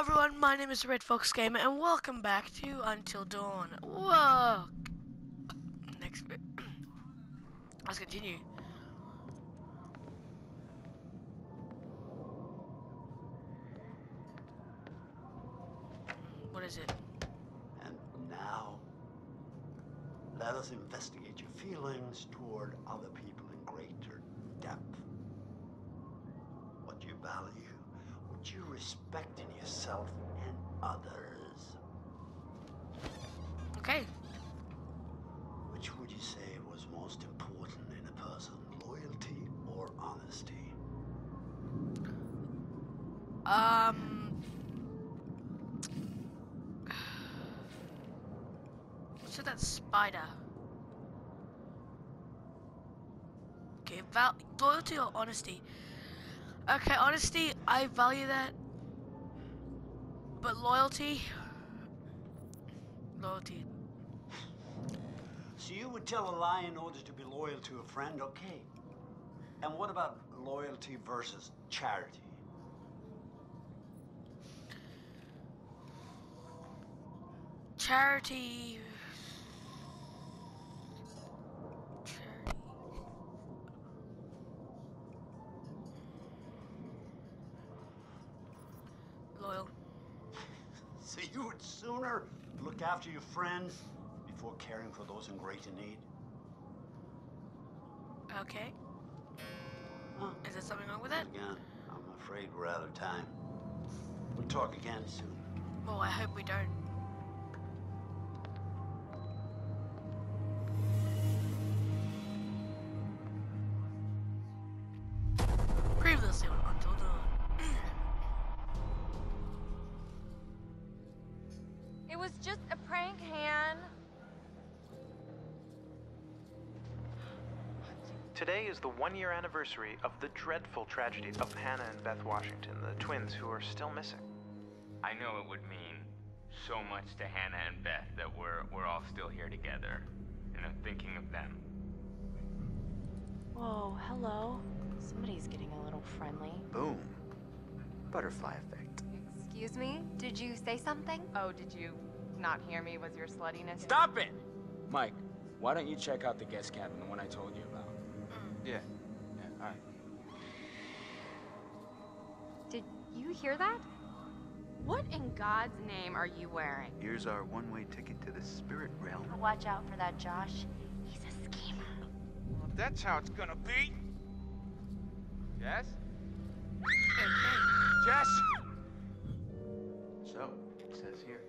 everyone, my name is Red Fox Gamer and welcome back to Until Dawn. Whoa! Next bit. Let's continue. What is it? And now, let us investigate your feelings toward other people in greater depth. What you value, what you respect in yourself and others. Okay. Which would you say was most important in a person, loyalty or honesty? Um. So that spider. Okay, val- loyalty or honesty? Okay, honesty, I value that. But loyalty. Loyalty. So you would tell a lie in order to be loyal to a friend, okay? And what about loyalty versus charity? Charity. Charity. Loyal. So you would sooner look after your friends before caring for those in greater need? Okay. Huh. Is there something wrong with it? Again, I'm afraid we're out of time. We'll talk again soon. Well, I hope we don't. It was just a prank, Han. Today is the one year anniversary of the dreadful tragedy of Hannah and Beth Washington, the twins who are still missing. I know it would mean so much to Hannah and Beth that we're we're all still here together. And I'm thinking of them. Whoa, hello. Somebody's getting a little friendly. Boom. Butterfly effect. Excuse me? Did you say something? Oh, did you not hear me? Was your sluttiness? Stop it! Mike, why don't you check out the guest cabin, the one I told you about? Hmm. Yeah. Yeah, alright. Did you hear that? What in God's name are you wearing? Here's our one-way ticket to the spirit realm. Watch out for that Josh. He's a schemer. Well, if that's how it's gonna be. Jess? Jess? So, it says here.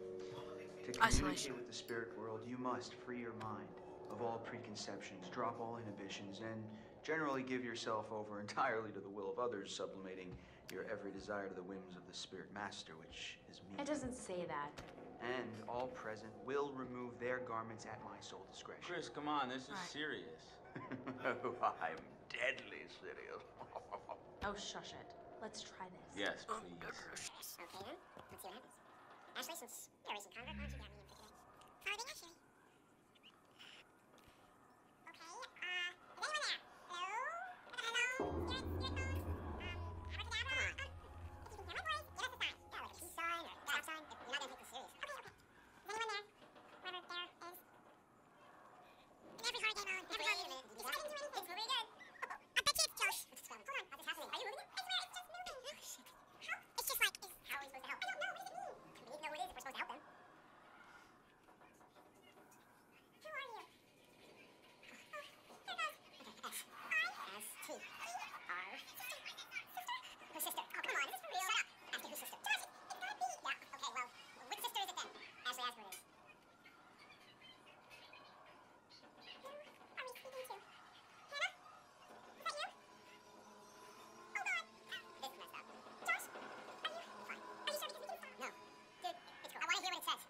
To communicate with the spirit world, you must free your mind of all preconceptions, drop all inhibitions, and generally give yourself over entirely to the will of others, sublimating your every desire to the whims of the spirit master, which is me. It doesn't say that. And all present will remove their garments at my sole discretion. Chris, come on, this is Right. serious. I'm deadly serious. Oh, shush it. Let's try this. Yes, Oh, please. Okay let's see what happens. Ashley, since you're recent convert, why don't you grab me in for today? Forwarding Ashley uh, is anyone there? Hello? Hello? Spirit, spirit phone? Um, abracadabra? Um, if you can hear my voice, give us a sign. Yeah, like a peace sign or a stop sign. If you're not gonna take this serious. Okay, okay. Is anyone there? Whoever there is. In every horror game on, every horror game. It's not gonna do anything. It's really good. Oh, oh, I bet you it's Josh. What's going on? Hold on, how's this happening? Are you moving it? I swear, it's just moving. Oh, shit. How? It's just like, is, how are we supposed to help? I don't know. What does it mean? We need to know who it is if we're supposed to help them. Who are you? Oh, here goes. Okay, S. I. S. T. E. R. Sister. Who's sister? Oh, come on. Is this for real? Shut up. Ask me who's sister. Josh, it's gotta be. Yeah, okay, well, which sister is it then? Ashley, ask who it is. Who are we speaking to? Hannah? Is that you? Oh god! This is messed up. Josh? Are you fine? Are you sure because we can No. Dude, it's cool. I wanna hear what it says.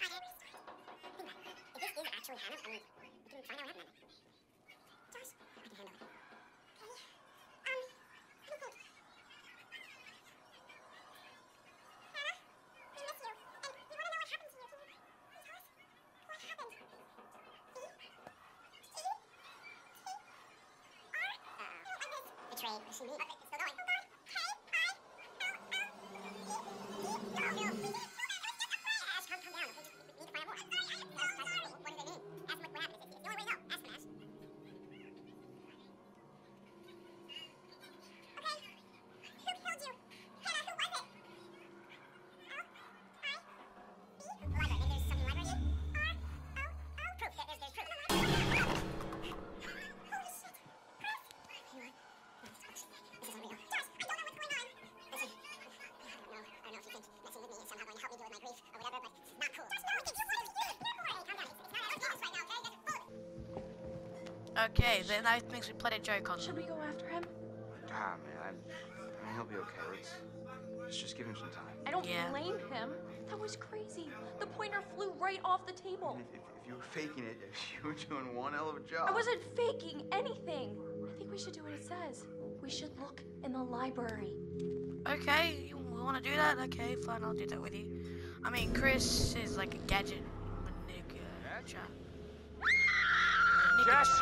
I am sorry. Think about it. If this is actually Hannah, I mean, we can find out what happened. Josh, I can handle it. Okay. Um, what do you think? Hannah? We miss you. And we wanna know what happened to you. Can you please tell us? What happened? See? See? See? R? Uh-oh. Like this. Betrayed. Okay, then that makes me play a joke on him. Should we go after him? Ah, man, I, I mean, he'll be okay. Let's, let's just give him some time. I don't Yeah. blame him. That was crazy. The pointer flew right off the table. If, if, if you were faking it, you were doing one hell of a job. I wasn't faking anything. I think we should do what it says. We should look in the library. Okay, you want to do that? Okay, fine, I'll do that with you. I mean, Chris is like a gadget manigger. Jess!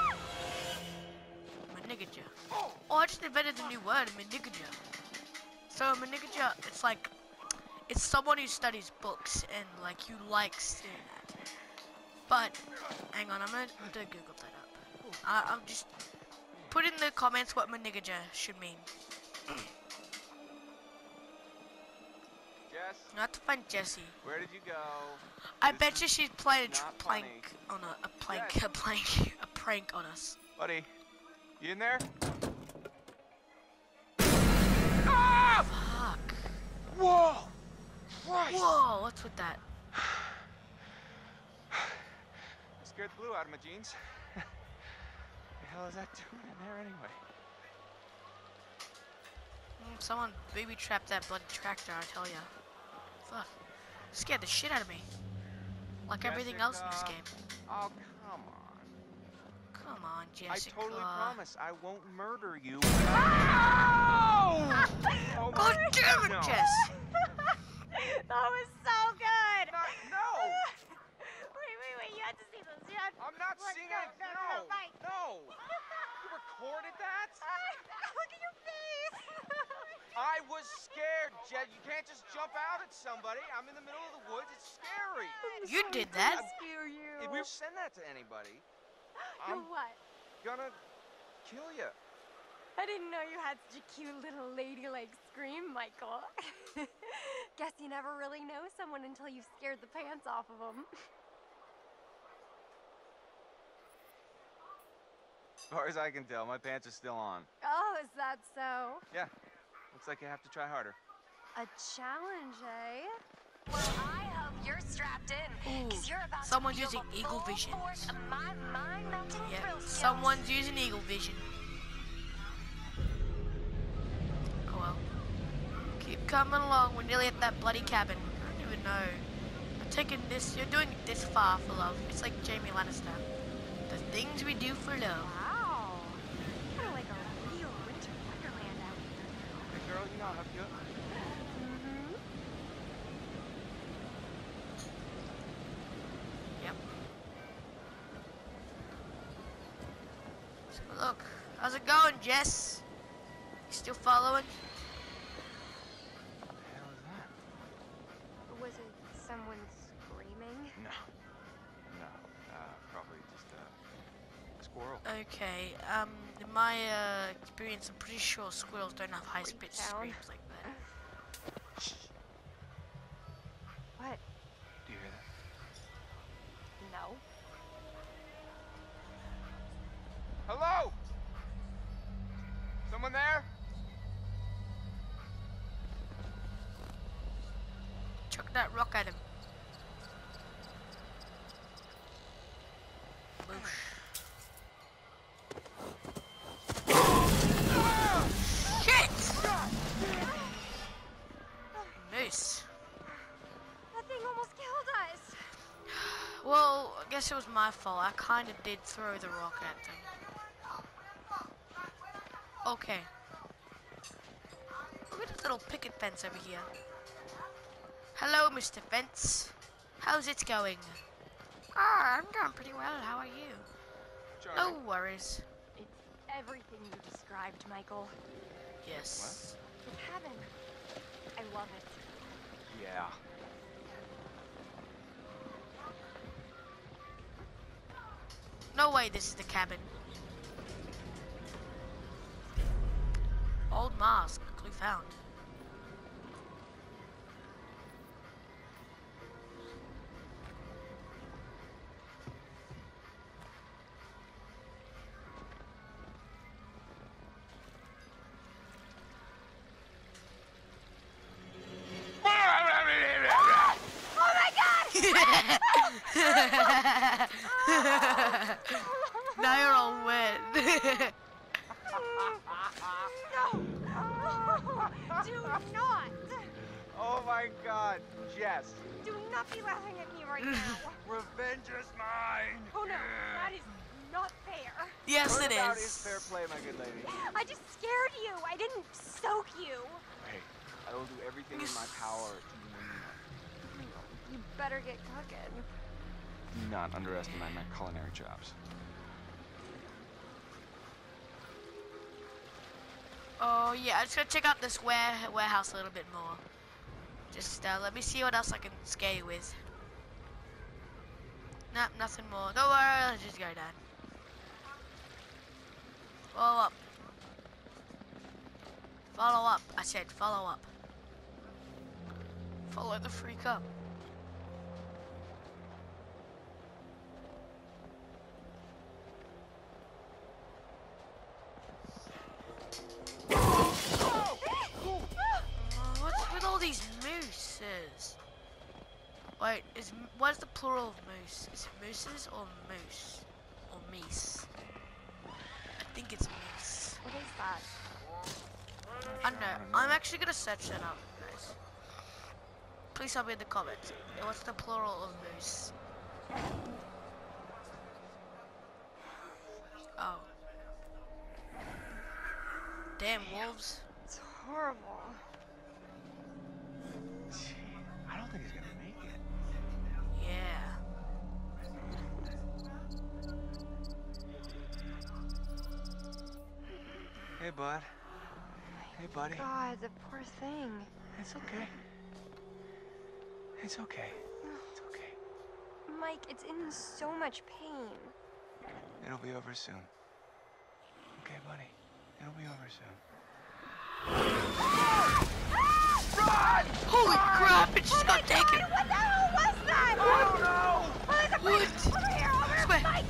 Oh, I just invented a new word, manigger. So a it's like, it's someone who studies books and like you likes doing that. But, hang on, I'm gonna, I'm gonna Google that up. I, I'll just put in the comments what manigger should mean. Jess, I have to find Jessie. where did you go? I This bet you she's playing a plank funny. on a, a plank, Yes. a plank, a prank on us. Buddy, you in there? Whoa! Christ! Whoa, what's with that? I Scared the blue out of my jeans. the hell is that doing in there anyway? Mm, Someone baby trapped that bloody tractor, I tell ya. Fuck. Scared the shit out of me. Like everything else in this game. Oh, come on. Come on, I totally promise I won't murder you. Oh! Oh God damn it, no. Jess! That was so good. Not, no! wait, wait, wait. You had to see this. You had I'm not Look, seeing no, it. no, no, no, right. no. You recorded that? Look at your face. I was scared, Jed. You can't just jump out at somebody. I'm in the middle of the woods. It's scary. You did that? Scare you. If we send that to anybody, You're I'm what? gonna kill you. I didn't know you had such a cute little ladylike scream, Michael. Guess you never really know someone until you've scared the pants off of them. As far as I can tell, my pants are still on. Oh, is that so? Yeah. Looks like you have to try harder. A challenge, eh? Well, I hope you're strapped in. Cause you're about someone's to using eagle vision. force of my mind-melting Yeah, someone's using eagle vision. Coming along. We're nearly at that bloody cabin. I don't even know. I'm taking this. You're doing it this far for love. It's like Jamie Lannister. The things we do for love. Wow. Kind of like a real winter wonderland out here. Hey, girl, you know how to. Mm-hmm. Yep. So look, how's it going, Jess? You still following? What the hell is that? Was it someone screaming? No. No. Uh, probably just a squirrel. Okay, um, in my uh, experience, I'm pretty sure squirrels don't have high-pitched screams like that. What? Do you hear that? No. Hello? Someone there? Chuck that rock at him. Guess it was my fault. I kind of did throw the rock at them. Okay. Look at this little picket fence over here. Hello, Mr. Fence. How's it going? Ah, I'm going pretty well. How are you? No worries. It's everything you described, Michael. Yes. The cabin. I love it. Yeah. No way this is the cabin. Old mask. Clue found. now you're all wet. no. Do not. Oh my god, Jess. Do not be laughing at me right now. Revenge is mine. Oh no, that is not fair. Yes, Turn it is. is fair play, my good lady. I just scared you. I didn't soak you. Hey, I will do everything in my power to win. You better get cooking. Not underestimate my culinary chops. Oh yeah, I'm just gonna check out this ware warehouse a little bit more. Just uh, let me see what else I can scare you with. Nah, nothing more. Don't worry, let's just go down. Follow up. Follow up. I said follow up. Follow the freak up. Is what's the plural of moose? Is it mooses or moose? Or meese? I think it's meese. What is that? I don't know. I'm actually gonna search that up, guys. Please help me in the comments. What's the plural of moose? Oh. Damn wolves. It's horrible. Gee, I don't think he's gonna Hey, bud. Hey, buddy. Oh god, the poor thing. It's okay. It's okay. It's okay. Mike, it's in so much pain. It'll be over soon. Okay, buddy. It'll be over soon. Holy crap! It just got taken. What the hell was that? I don't know! Oh, there's a What? Over here, over here, Swear. Mike!